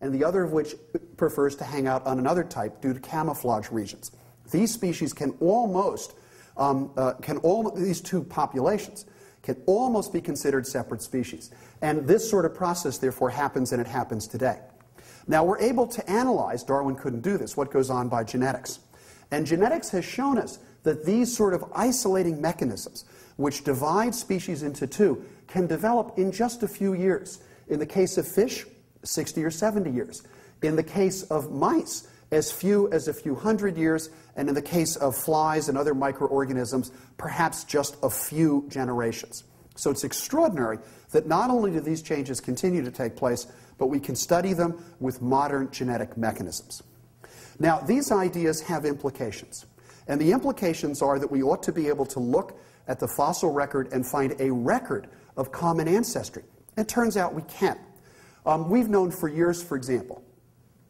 and the other of which prefers to hang out on another type due to camouflage regions. These species can almost, um, uh, can all, these two populations can almost be considered separate species. And this sort of process, therefore, happens and it happens today. Now, we're able to analyze, Darwin couldn't do this, what goes on by genetics. And genetics has shown us that these sort of isolating mechanisms, which divide species into two, can develop in just a few years. In the case of fish, 60 or 70 years. In the case of mice, as few as a few hundred years, and in the case of flies and other microorganisms, perhaps just a few generations. So it's extraordinary that not only do these changes continue to take place, but we can study them with modern genetic mechanisms. Now, these ideas have implications. And the implications are that we ought to be able to look at the fossil record and find a record of common ancestry. It turns out we can't. Um, we've known for years, for example,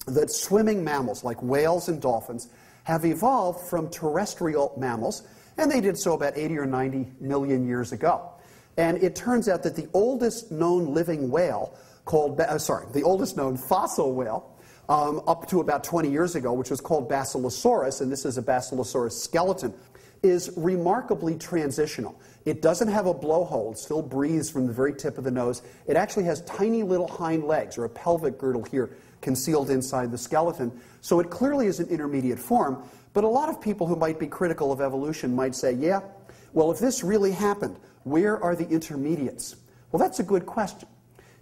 that swimming mammals like whales and dolphins have evolved from terrestrial mammals, and they did so about 80 or 90 million years ago. And it turns out that the oldest known living whale, called, uh, sorry, the oldest known fossil whale, um, up to about 20 years ago, which was called Basilosaurus, and this is a Basilosaurus skeleton, is remarkably transitional. It doesn't have a blowhole, it still breathes from the very tip of the nose. It actually has tiny little hind legs, or a pelvic girdle here, concealed inside the skeleton. So it clearly is an intermediate form, but a lot of people who might be critical of evolution might say, yeah, well, if this really happened, where are the intermediates? Well, that's a good question.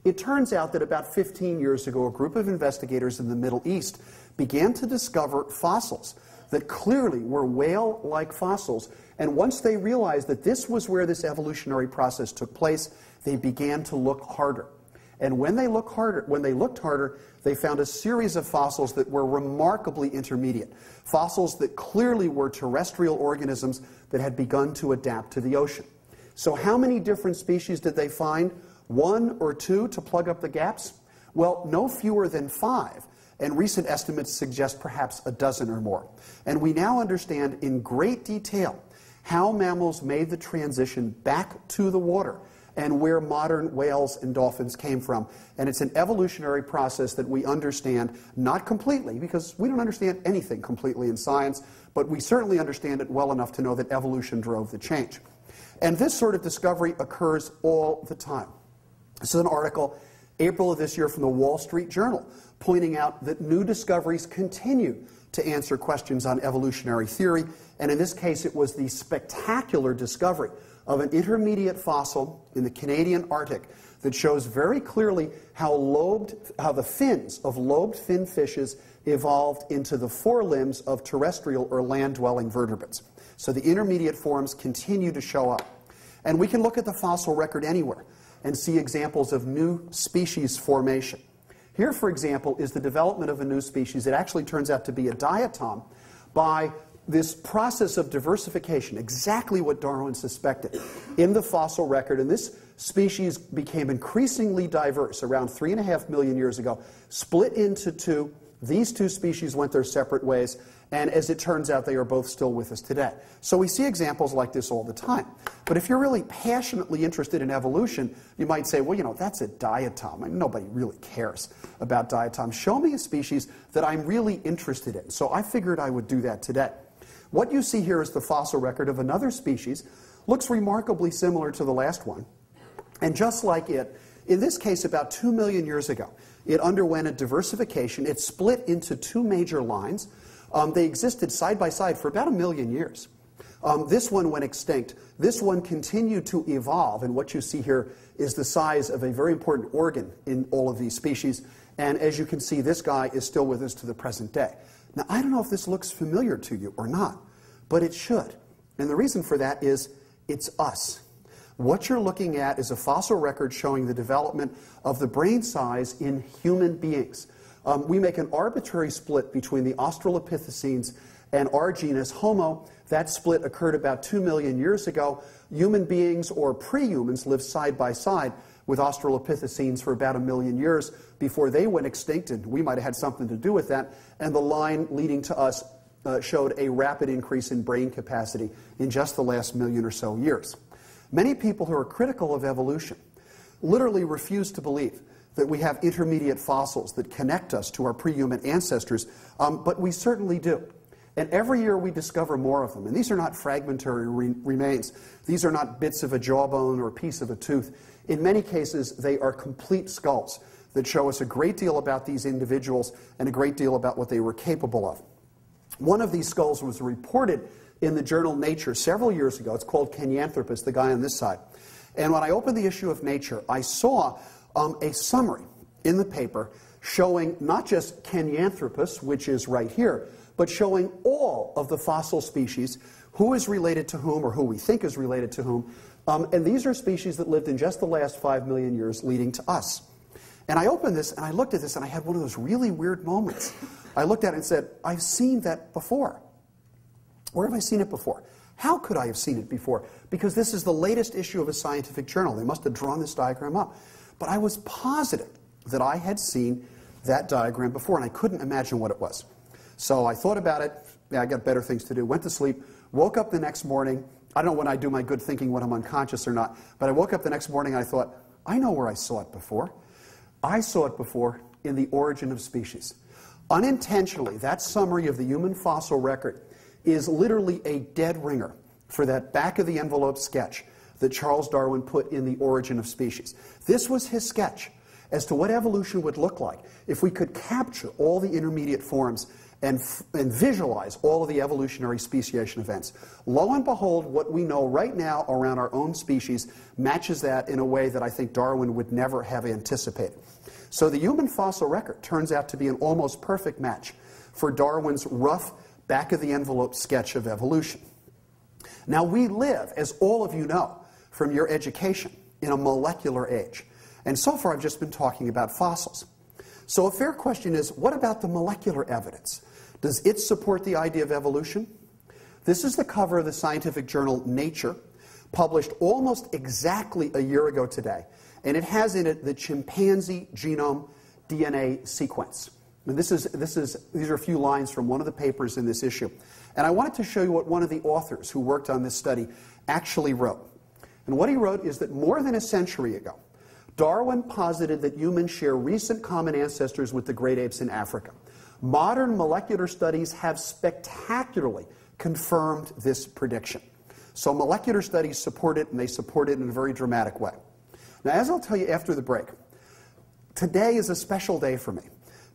It turns out that about 15 years ago, a group of investigators in the Middle East began to discover fossils that clearly were whale like fossils. And once they realized that this was where this evolutionary process took place, they began to look harder. And when they, look harder, when they looked harder, they found a series of fossils that were remarkably intermediate. Fossils that clearly were terrestrial organisms that had begun to adapt to the ocean. So, how many different species did they find? One or two to plug up the gaps? Well, no fewer than five. And recent estimates suggest perhaps a dozen or more. And we now understand in great detail how mammals made the transition back to the water and where modern whales and dolphins came from. And it's an evolutionary process that we understand, not completely, because we don't understand anything completely in science, but we certainly understand it well enough to know that evolution drove the change. And this sort of discovery occurs all the time. This is an article, April of this year, from the Wall Street Journal, pointing out that new discoveries continue to answer questions on evolutionary theory. And in this case, it was the spectacular discovery of an intermediate fossil in the Canadian Arctic that shows very clearly how, lobed, how the fins of lobed fin fishes evolved into the forelimbs of terrestrial or land dwelling vertebrates. So the intermediate forms continue to show up. And we can look at the fossil record anywhere and see examples of new species formation. Here, for example, is the development of a new species. It actually turns out to be a diatom by this process of diversification, exactly what Darwin suspected in the fossil record. And this species became increasingly diverse around three and a half million years ago, split into two. These two species went their separate ways. And as it turns out, they are both still with us today. So we see examples like this all the time. But if you're really passionately interested in evolution, you might say, well, you know, that's a diatom. I mean, nobody really cares about diatoms. Show me a species that I'm really interested in. So I figured I would do that today. What you see here is the fossil record of another species. Looks remarkably similar to the last one. And just like it, in this case, about two million years ago, it underwent a diversification. It split into two major lines. Um, they existed side by side for about a million years. Um, this one went extinct. This one continued to evolve, and what you see here is the size of a very important organ in all of these species. And as you can see, this guy is still with us to the present day. Now, I don't know if this looks familiar to you or not, but it should. And the reason for that is it's us. What you're looking at is a fossil record showing the development of the brain size in human beings. Um, we make an arbitrary split between the Australopithecines and our genus Homo. That split occurred about 2 million years ago. Human beings or pre-humans lived side by side with Australopithecines for about a million years before they went extinct, and we might have had something to do with that. And the line leading to us uh, showed a rapid increase in brain capacity in just the last million or so years. Many people who are critical of evolution literally refuse to believe that we have intermediate fossils that connect us to our pre-human ancestors, um, but we certainly do. And every year we discover more of them. And these are not fragmentary re remains. These are not bits of a jawbone or a piece of a tooth. In many cases, they are complete skulls that show us a great deal about these individuals and a great deal about what they were capable of. One of these skulls was reported in the journal Nature several years ago. It's called Kenyanthropus, the guy on this side. And when I opened the issue of Nature, I saw um, a summary in the paper showing not just Kenyanthropus, which is right here, but showing all of the fossil species, who is related to whom or who we think is related to whom. Um, and these are species that lived in just the last five million years leading to us. And I opened this and I looked at this and I had one of those really weird moments. I looked at it and said, I've seen that before. Where have I seen it before? How could I have seen it before? Because this is the latest issue of a scientific journal. They must have drawn this diagram up. But I was positive that I had seen that diagram before, and I couldn't imagine what it was. So I thought about it. I got better things to do. Went to sleep. Woke up the next morning. I don't know when I do my good thinking when I'm unconscious or not, but I woke up the next morning and I thought, I know where I saw it before. I saw it before in The Origin of Species. Unintentionally, that summary of the human fossil record is literally a dead ringer for that back of the envelope sketch that Charles Darwin put in The Origin of Species. This was his sketch as to what evolution would look like if we could capture all the intermediate forms and, and visualize all of the evolutionary speciation events. Lo and behold, what we know right now around our own species matches that in a way that I think Darwin would never have anticipated. So the human fossil record turns out to be an almost perfect match for Darwin's rough back of the envelope sketch of evolution. Now, we live, as all of you know from your education, in a molecular age. And so far, I've just been talking about fossils. So, a fair question is what about the molecular evidence? Does it support the idea of evolution? This is the cover of the scientific journal Nature, published almost exactly a year ago today. And it has in it the chimpanzee genome DNA sequence. And this is, this is, these are a few lines from one of the papers in this issue. And I wanted to show you what one of the authors who worked on this study actually wrote. And what he wrote is that more than a century ago, Darwin posited that humans share recent common ancestors with the great apes in Africa. Modern molecular studies have spectacularly confirmed this prediction. So molecular studies support it, and they support it in a very dramatic way. Now, as I'll tell you after the break, today is a special day for me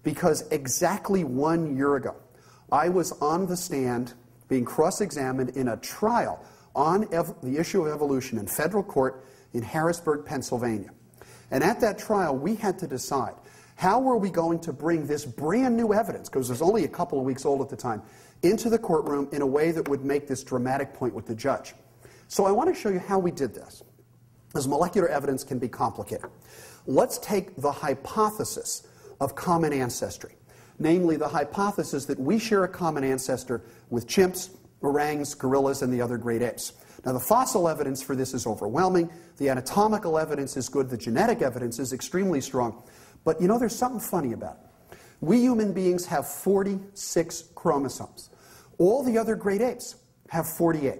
because exactly one year ago, I was on the stand being cross examined in a trial on the issue of evolution in federal court in Harrisburg, Pennsylvania. And at that trial, we had to decide how were we going to bring this brand new evidence, because it was only a couple of weeks old at the time, into the courtroom in a way that would make this dramatic point with the judge. So I want to show you how we did this, as molecular evidence can be complicated. Let's take the hypothesis of common ancestry, namely the hypothesis that we share a common ancestor with chimps, orangs, gorillas, and the other great apes. Now, the fossil evidence for this is overwhelming. The anatomical evidence is good. The genetic evidence is extremely strong. But you know, there's something funny about it. We human beings have 46 chromosomes. All the other great apes have 48.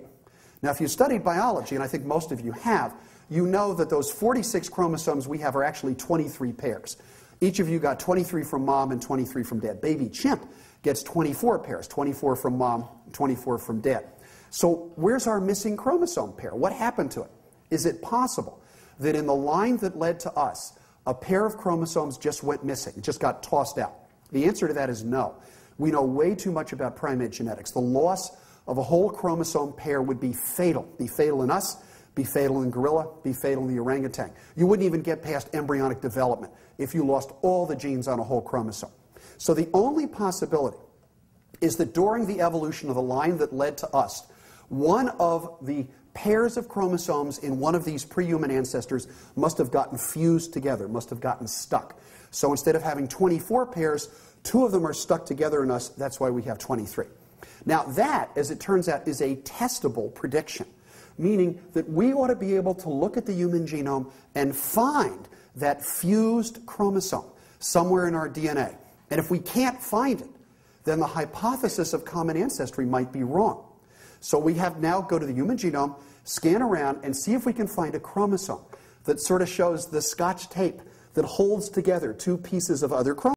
Now, if you studied biology, and I think most of you have, you know that those 46 chromosomes we have are actually 23 pairs. Each of you got 23 from mom and 23 from dad. Baby chimp gets 24 pairs 24 from mom, 24 from dad. So, where's our missing chromosome pair? What happened to it? Is it possible that in the line that led to us, a pair of chromosomes just went missing, just got tossed out? The answer to that is no. We know way too much about primate genetics. The loss of a whole chromosome pair would be fatal, be fatal in us, be fatal in gorilla, be fatal in the orangutan. You wouldn't even get past embryonic development if you lost all the genes on a whole chromosome. So the only possibility is that during the evolution of the line that led to us, one of the pairs of chromosomes in one of these pre-human ancestors must have gotten fused together, must have gotten stuck. So instead of having 24 pairs, two of them are stuck together in us. That's why we have 23. Now that, as it turns out, is a testable prediction, meaning that we ought to be able to look at the human genome and find that fused chromosome somewhere in our DNA. And if we can't find it, then the hypothesis of common ancestry might be wrong. So we have now go to the human genome, scan around, and see if we can find a chromosome that sort of shows the scotch tape that holds together two pieces of other chromosomes.